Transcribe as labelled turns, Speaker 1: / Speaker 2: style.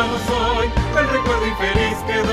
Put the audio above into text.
Speaker 1: no soy el recuerdo infeliz que